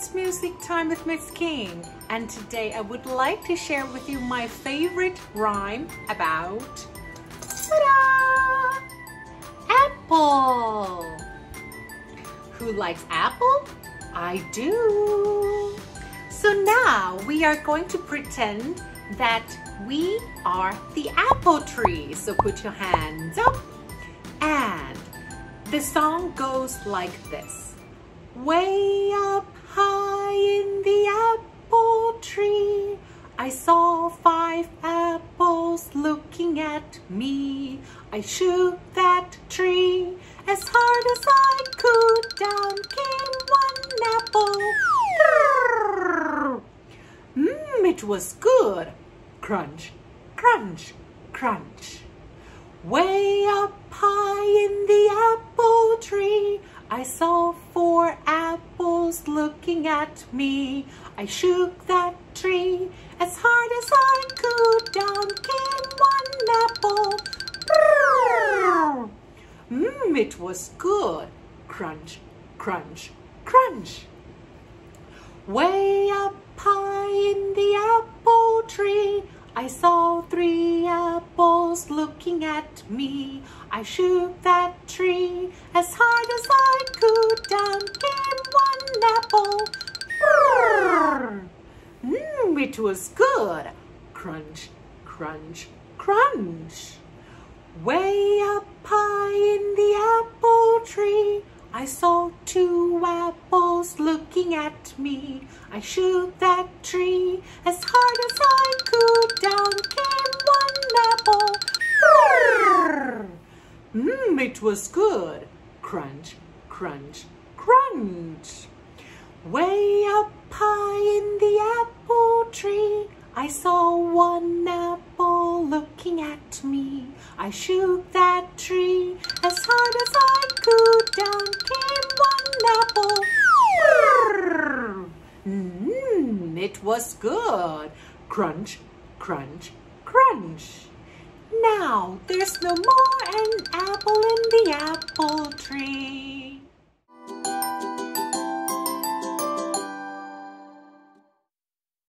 it's music time with Miss Qing and today I would like to share with you my favorite rhyme about apple. Who likes apple? I do. So now we are going to pretend that we are the apple tree. So put your hands up and the song goes like this. Way up high in the apple tree, I saw five apples looking at me. I shook that tree as hard as I could. Down came one apple. Mmm, it was good. Crunch, crunch, crunch. Way I saw four apples looking at me. I shook that tree as hard as I could. Down came one apple. Mmm, it was good. Crunch, crunch, crunch. Way up high in the looking at me. I shook that tree as hard as I could. Down came one apple. Mmm, it was good. Crunch, crunch, crunch. Way up high in the apple tree, I saw two apples looking at me. I shook that tree as hard as I could. Down came Mmm, it was good. Crunch, crunch, crunch. Way up high in the apple tree, I saw one apple looking at me. I shook that tree as hard as I could. Down came one apple. Mmm, it was good. Crunch, crunch, crunch. Now there's no more an apple in the apple tree.